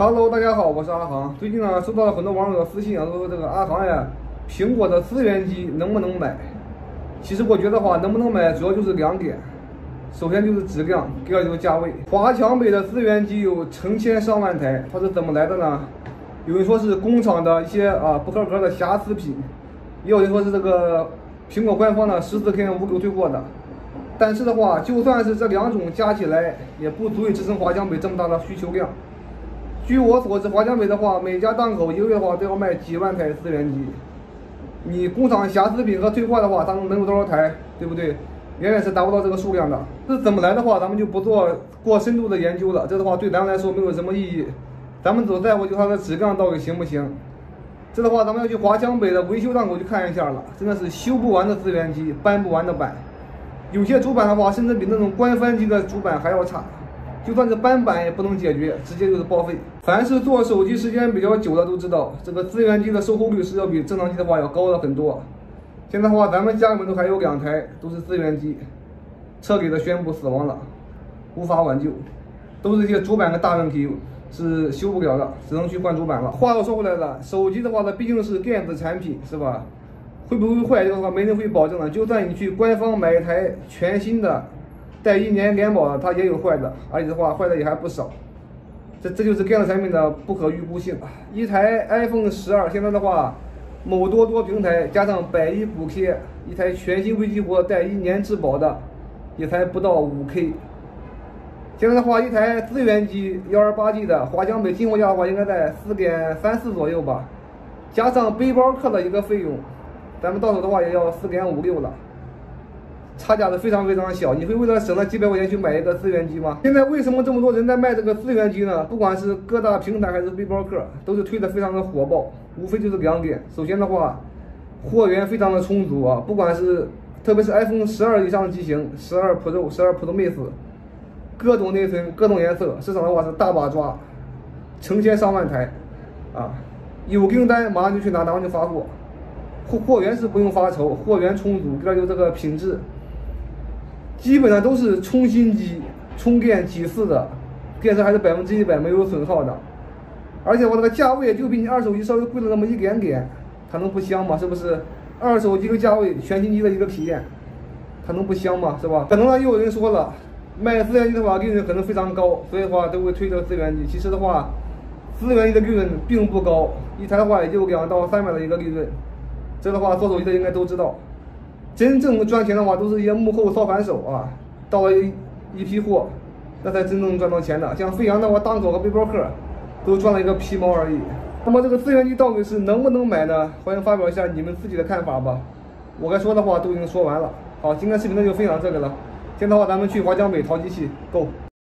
Hello，大家好，我是阿航。最近呢，收到了很多网友的私信啊，说这个阿航呀，苹果的资源机能不能买？其实我觉得话，能不能买，主要就是两点。首先就是质量，第二就是价位。华强北的资源机有成千上万台，它是怎么来的呢？有人说是工厂的一些啊不合格的瑕疵品，也有人说是这个苹果官方的十四天无理由退货的。但是的话，就算是这两种加起来，也不足以支撑华强北这么大的需求量。据我所知，华强北的话，每家档口一个月的话都要卖几万台资源机。你工厂瑕疵品和退货的话，咱们能有多少台，对不对？远远是达不到这个数量的。这怎么来的话，咱们就不做过深度的研究了。这的话对咱们来说没有什么意义。咱们只在乎就它的质量到底行不行。这的话，咱们要去华强北的维修档口去看一下了。真的是修不完的资源机，搬不完的板。有些主板的话，甚至比那种官方机的主板还要差。就算是搬板也不能解决，直接就是报废。凡是做手机时间比较久的都知道，这个资源机的售后率是要比正常机的话要高了很多。现在的话，咱们家里面都还有两台，都是资源机，彻底的宣布死亡了，无法挽救，都是一些主板的大问题，是修不了的，只能去换主板了。话又说回来了，手机的话，它毕竟是电子产品，是吧？会不会坏这个话，没人会保证的。就算你去官方买一台全新的。带一年联保的，它也有坏的，而且的话坏的也还不少。这这就是电子产品的不可预估性。一台 iPhone 十二现在的话，某多多平台加上百亿补贴，一台全新微激活带一年质保的，也才不到五 K。现在的话，一台资源机幺二八 G 的华强北进货价的话，应该在四点三四左右吧，加上背包客的一个费用，咱们到手的话也要四点五六了。差价是非常非常小，你会为了省那几百块钱去买一个资源机吗？现在为什么这么多人在卖这个资源机呢？不管是各大平台还是背包客，都是推的非常的火爆。无非就是两点，首先的话，货源非常的充足啊，不管是特别是 iPhone 十二以上的机型，十二 Pro、十二 Pro Max，各种内存、各种颜色，市场的话是大把抓，成千上万台，啊，有订单马上就去拿，马上就发货，货货源是不用发愁，货源充足，第二就这个品质。基本上都是充新机，充电几次的，电池还是百分之一百没有损耗的，而且我这个价位就比你二手机稍微贵了那么一点点，它能不香吗？是不是？二手机的价位，全新机的一个体验，它能不香吗？是吧？可能呢，又有人说了，卖资源机的话利润可能非常高，所以的话都会推这个资源机。其实的话，资源机的利润并不高，一台的话也就两到三百的一个利润，这的话做手机的应该都知道。真正赚钱的话，都是一些幕后操盘手啊，到了一一批货，那才真正赚到钱的。像飞扬的话，档口和背包客，都赚了一个皮毛而已。那么这个资源机到底是能不能买呢？欢迎发表一下你们自己的看法吧。我该说的话都已经说完了。好，今天视频呢就分享这里了。现在的话，咱们去华强北淘机器，Go。